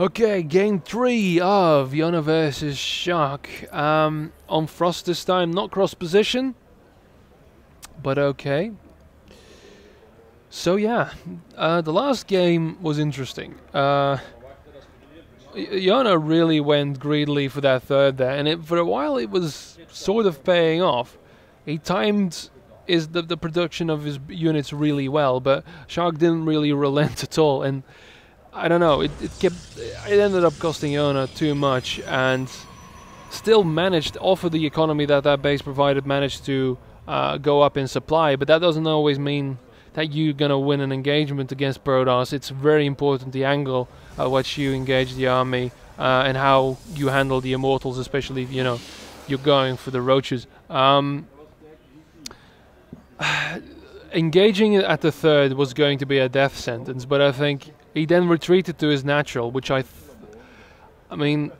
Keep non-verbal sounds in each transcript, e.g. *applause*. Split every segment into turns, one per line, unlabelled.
Okay, game three of Jona versus Sjaak. Um, on Frost this time, not cross position, but okay. So yeah, uh, the last game was interesting. Uh, Jona really went greedily for that third there, and it, for a while it was sort of paying off. He timed is the, the production of his units really well, but Sjaak didn't really *laughs* relent at all, and I don't know. It, it kept. It ended up costing Jona too much, and still managed off of the economy that that base provided managed to uh, go up in supply. But that doesn't always mean that you're gonna win an engagement against Protoss. It's very important the angle at which you engage the army uh, and how you handle the immortals, especially if you know you're going for the roaches. Um, *sighs* engaging at the third was going to be a death sentence, but I think he then retreated to his natural, which I, I mean,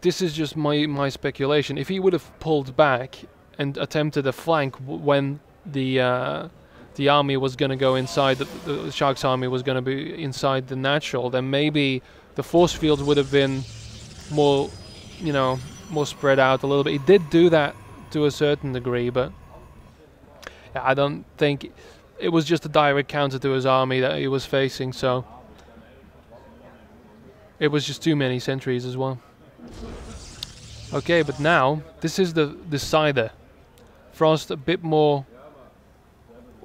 this is just my my speculation. If he would have pulled back and attempted a flank when the uh, the army was going to go inside, the, the Sjaaks army was going to be inside the natural, then maybe the force fields would have been more, you know, more spread out a little bit. He did do that to a certain degree, but I don't think it was just a direct counter to his army that he was facing. So. It was just too many sentries as well. Okay, but now this is the decider. Frost a bit more,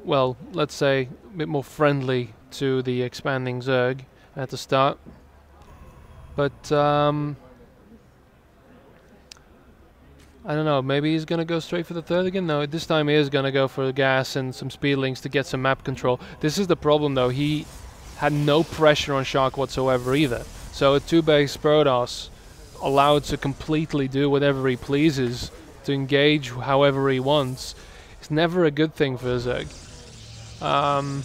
well, let's say a bit more friendly to the expanding Zerg at the start. But um, I don't know, maybe he's going to go straight for the third again? No, this time he is going to go for the gas and some speedlings to get some map control. This is the problem though, he had no pressure on Sjaak whatsoever either. So a two-base Protoss allowed to completely do whatever he pleases, to engage however he wants, it's never a good thing for Zerg. Um,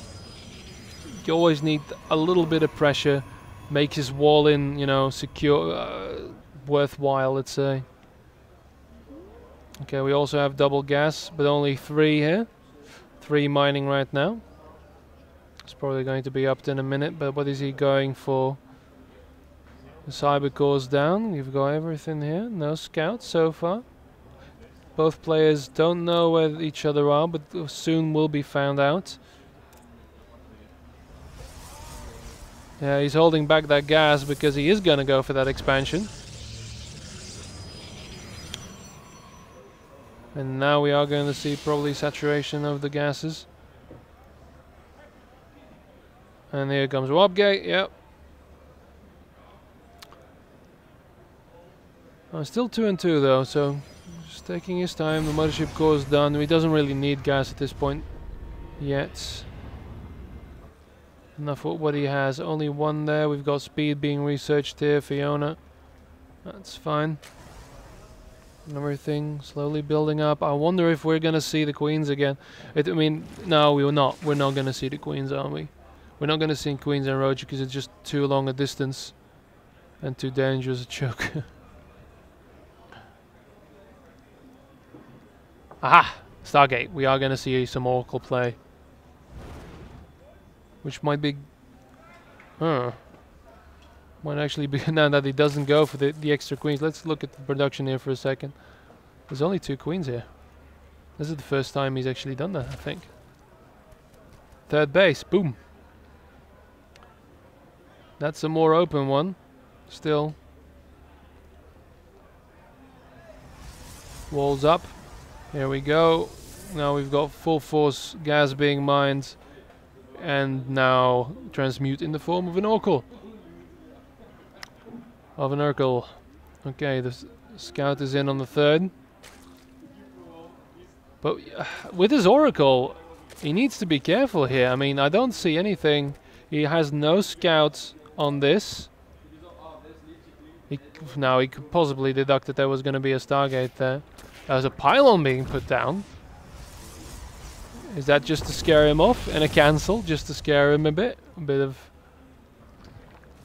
you always need a little bit of pressure, make his wall in, you know, secure, uh, worthwhile, let's say. Okay, we also have double gas, but only three here. Three mining right now. It's probably going to be upped in a minute, but what is he going for? The cyber core's down. You've got everything here. No scouts so far. Both players don't know where each other are, but soon will be found out. Yeah, he's holding back that gas because he is going to go for that expansion. And now we are going to see probably saturation of the gases. And here comes Warp Gate, yep. Uh, still 2 and 2 though, so just taking his time. The mothership core is done. He doesn't really need gas at this point yet. Enough for what he has. Only one there. We've got speed being researched here, Jona. That's fine. Everything slowly building up. I wonder if we're going to see the queens again. It, I mean, no, we will not. We're not going to see the queens, are we? We're not going to see queens and roach because it's just too long a distance and too dangerous a choke. *laughs* Aha! Stargate. We are going to see some Oracle play. Which might be... Huh. Might actually be... *laughs* now that he doesn't go for the, the extra queens. Let's look at the production here for a second. There's only two queens here. This is the first time he's actually done that, I think. Third base. Boom. That's a more open one. Still. Walls up. Here we go. Now we've got full force gas being mined and now transmute in the form of an Oracle. Of an Oracle. Okay, the scout is in on the third. But *sighs* with his Oracle, he needs to be careful here. I mean, I don't see anything. He has no scouts on this. He, now, he could possibly deduct that there was going to be a Stargate there. There's a pylon being put down. Is that just to scare him off? And a cancel, just to scare him a bit? A bit of...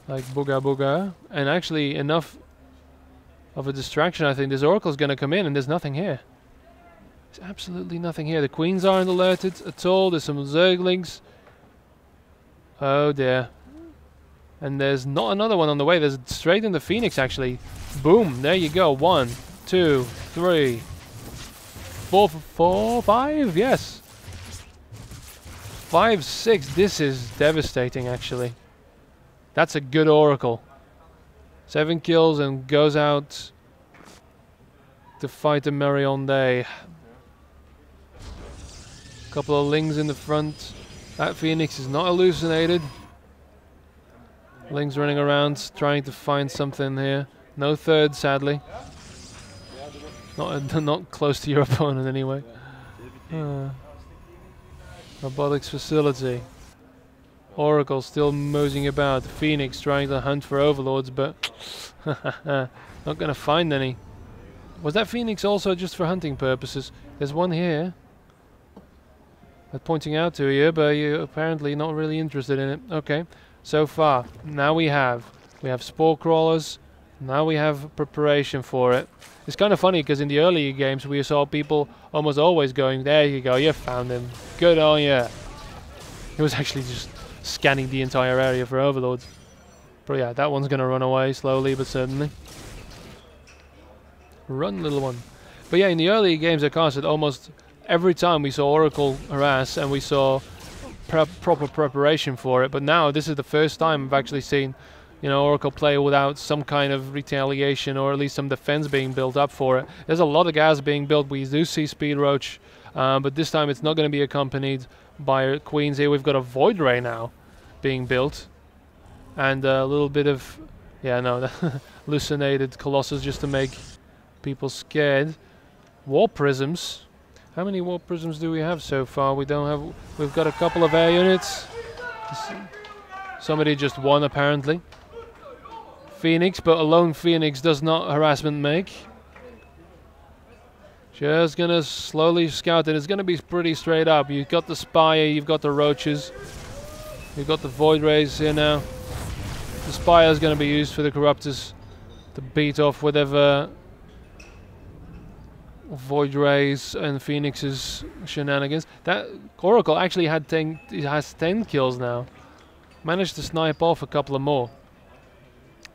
Like booga booga. And actually enough of a distraction, I think. This Oracle's going to come in and there's nothing here. There's absolutely nothing here. The queens aren't alerted at all. There's some Zerglings. Oh dear. And there's not another one on the way. There's straight in the Phoenix, actually. Boom. There you go. One, two, three, four, four, five. Yes. Five, six. This is devastating, actually. That's a good Oracle. Seven kills and goes out to fight the Mereonde. Couple of Lings in the front. That Phoenix is not hallucinated. Lings running around trying to find something here. No third, sadly. Not *laughs* not close to your *laughs* opponent anyway. Uh, robotics facility. Oracle still moseying about. Phoenix trying to hunt for overlords, but *laughs* not going to find any. Was that Phoenix also just for hunting purposes? There's one here. I'm pointing out to you, but you're apparently not really interested in it. Okay, so far, now we have. We have spore crawlers, now we have preparation for it. It's kind of funny because in the earlier games we saw people almost always going, there you go, you found him. Good on you. It was *laughs* actually just scanning the entire area for overlords. But yeah, that one's going to run away slowly but certainly. Run, little one. But yeah, in the earlier games at Castle, almost every time we saw Oracle harass and we saw pre proper preparation for it. But now this is the first time I've actually seen you know, Oracle play without some kind of retaliation or at least some defense being built up for it. There's a lot of guys being built. We do see Speed Roach, uh, but this time it's not going to be accompanied by Queens here. We've got a Void Ray now being built. And a little bit of, yeah, no, *laughs* hallucinated Colossus just to make people scared. Warp Prisms. How many Warp Prisms do we have so far? We don't have, we've got a couple of air units. Somebody just won apparently. Phoenix, but alone Phoenix does not harassment make. Just gonna slowly scout it. It's gonna be pretty straight up. You've got the Spire, you've got the Roaches, you've got the Void Rays here now. The Spire is gonna be used for the Corruptors to beat off whatever Void Rays and Phoenix's shenanigans. That Oracle actually had 10, has 10 kills now. Managed to snipe off a couple of more.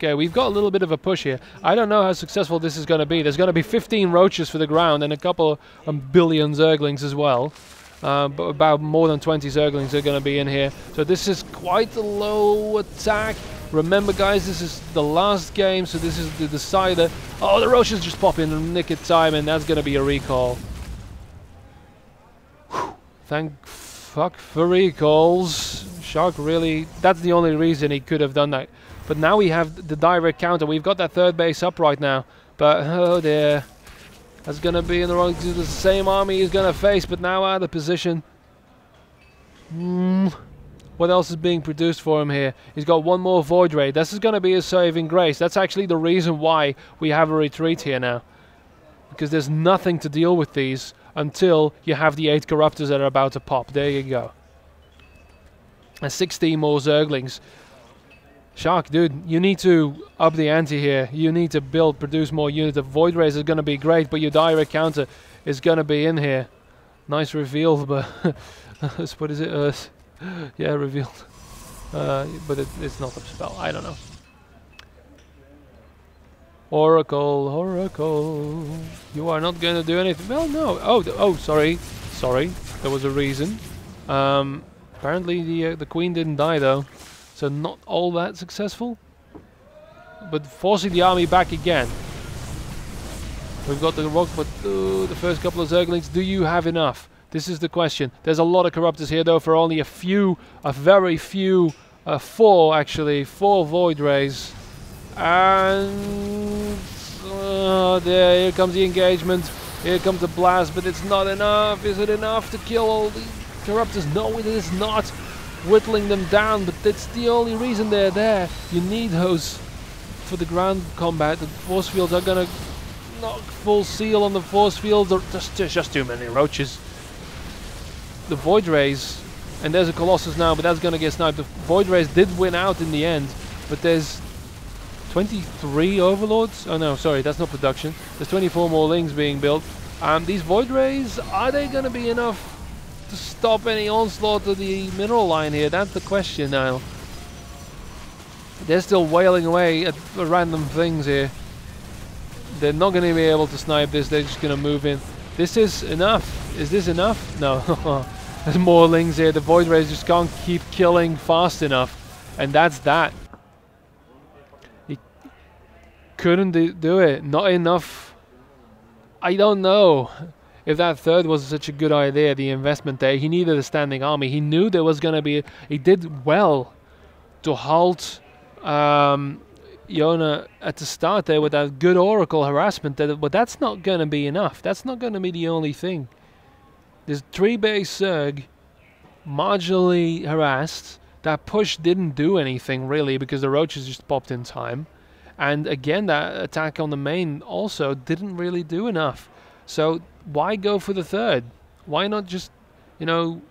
Okay, we've got a little bit of a push here. I don't know how successful this is going to be. There's going to be 15 roaches for the ground and a couple of billion zerglings as well. Uh, but about more than 20 zerglings are going to be in here. So this is quite a low attack. Remember, guys, this is the last game, so this is the decider. Oh, the roaches just pop in the nick of time, and that's going to be a recall. Whew. Thank fuck for recalls. Sjaak really... That's the only reason he could have done that. But now we have the direct counter. We've got that third base up right now. But, oh dear. That's going to be in the wrong... The same army he's going to face, but now out of position. Mm. What else is being produced for him here? He's got one more Void Ray. This is going to be his saving grace. That's actually the reason why we have a retreat here now. Because there's nothing to deal with these until you have the 8 Corruptors that are about to pop. There you go. And 16 more Zerglings. Sjaak, dude, you need to up the ante here. You need to build, produce more units. The Void Rays is going to be great, but your direct counter is going to be in here. Nice reveal, *laughs* but *laughs* what is it? Uh, *laughs* yeah, revealed. Uh, but it, it's not a spell. I don't know. Oracle, Oracle, you are not going to do anything. Well, no. Oh, oh, sorry, sorry. There was a reason. Um, apparently the uh, the queen didn't die though. So not all that successful. But forcing the army back again. We've got the rock, but uh, the first couple of Zerglings, do you have enough? This is the question. There's a lot of Corruptors here though for only a few, a very few, uh, four actually, four Void Rays. And uh, there, here comes the engagement. Here comes the blast, but it's not enough. Is it enough to kill all the Corruptors? No, it is not whittling them down, but that's the only reason they're there. You need those for the ground combat. The force fields are gonna knock full seal on the force fields. There's, just too many roaches. The Void Rays, and there's a Colossus now, but that's gonna get sniped. The Void Rays did win out in the end, but there's 23 Overlords. Oh no, sorry, that's not production. There's 24 more Lings being built. Um, these Void Rays, are they gonna be enough to stop any onslaught of the mineral line here? That's the question now. They're still wailing away at random things here. They're not going to be able to snipe this. They're just going to move in. This is enough. Is this enough? No. *laughs* There's more lings here. The Void Rays just can't keep killing fast enough. And that's that. He couldn't do it. Not enough. I don't know if that third was such a good idea, the investment there. He needed a standing army. He knew there was going to be... He did well to halt um, Jona at the start there with that good Oracle harassment, that, but that's not going to be enough. That's not going to be the only thing. There's three base Zerg, marginally harassed. That push didn't do anything really because the roaches just popped in time. And again, that attack on the main also didn't really do enough. So why go for the third? Why not just, you know,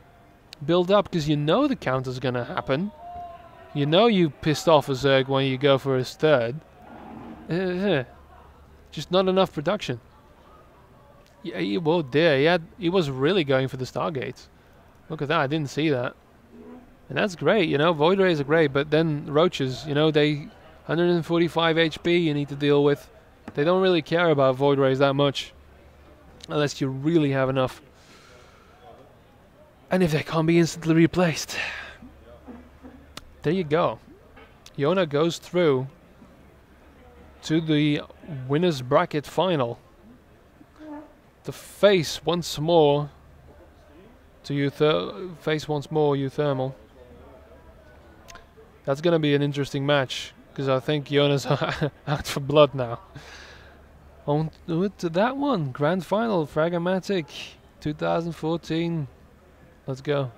build up? Because you know the counter's going to happen. You know you pissed off a Zerg when you go for his third. Uh, just not enough production. Yeah, he, well, there he had. He was really going for the Stargates. Look at that! I didn't see that. And that's great, you know. Void Rays are great, but then roaches, you know, they 145 HP you need to deal with. They don't really care about Void Rays that much, unless you really have enough. And if they can't be instantly replaced. There you go. Jona goes through to the winner's bracket final. To face once more to you face once more uThermal. That's going to be an interesting match because I think Jona's *laughs* out for blood now. On to that one, grand final, Frag-O-Matic 2014. Let's go.